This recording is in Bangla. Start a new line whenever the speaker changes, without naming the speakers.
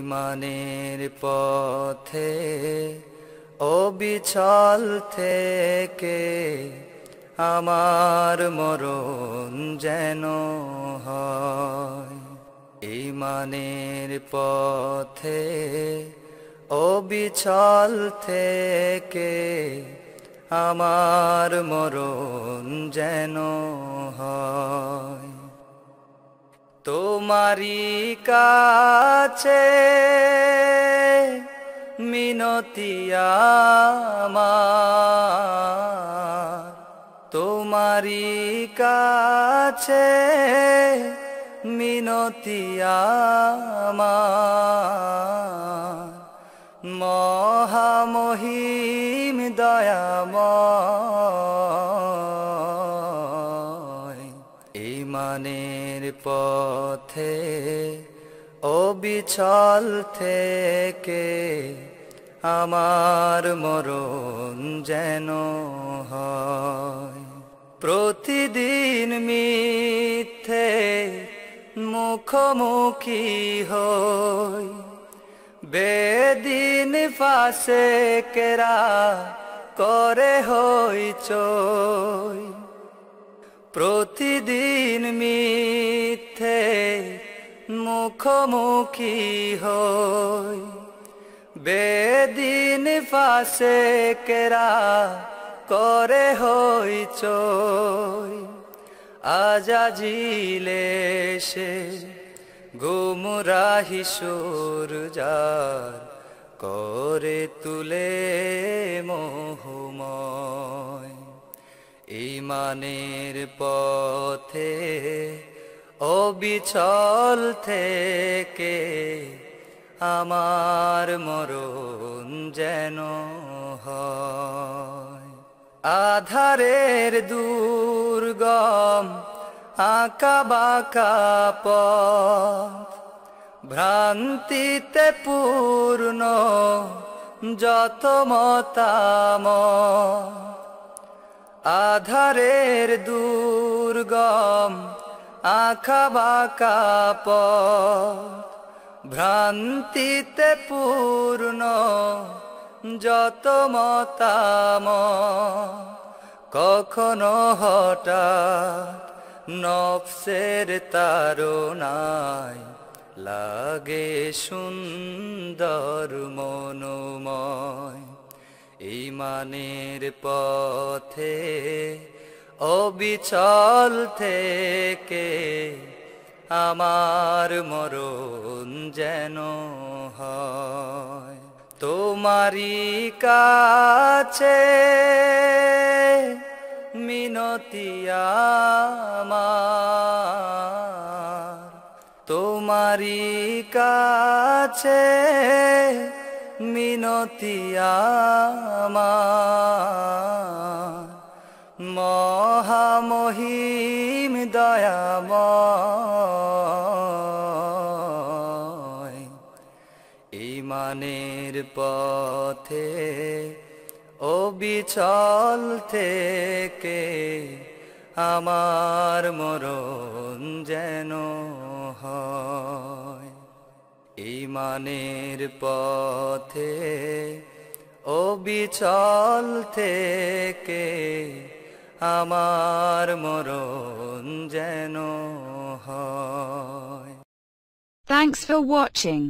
ইমানের পথে অবিচল থেকে আমার মরণ যেন হয়। ইমানের পথে অবিচল থেকে আমার মরণ যেন হয়। তোমারি কাছে মিনতি আমার। তোমারি কাছে মিনতি আমার। ইমানের পথে, অবিচল থেকে আমার মরণ যেন হয়। প্রতিদিন মিথ্যে মুখোমুখি হই। বেদিন ফাসে কেরা করে হই চই। প্রতিদিন মিথ্যে মুখোমুখি হই। বেদিন ফাসে কেরা করে হই চই। আজাজিলে সে গুমরাহি সুর যার করে তুলে মোহময়। ইমানের পথে অবিচল থেকে আমার মরণ যেন আধারের দুর্গম আঁকা বাঁকা পথ, ভ্রান্তিতে পূর্ণ যত মতাম আধারের দুর্গম আঁকা বাঁকা ভ্রান্তিতে পূর্ণ যত মতাম কখনো হঠাৎ নফসের তারনায় লাগে সুন্দর মনোময়। ইমানের পথে অবিচল থেকে আমার মরণ যেন হয়। তোমারি কাছে মিনতি আমার। তোমারি কাছে মিনতি আমার। মহামহিম দয়াময় ইমানের পথে অবিচল থেকে আমার মরণ যেন হয়। ইমানের পথে ও অবিচল থেকে আমার মরণ যেন হয়
Thanks for watching.